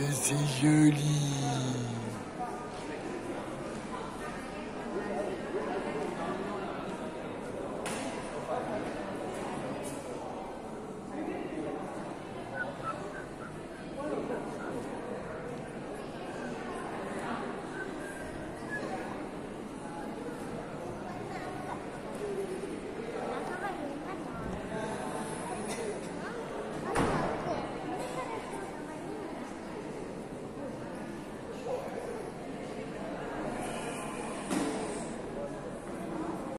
que c'est joli.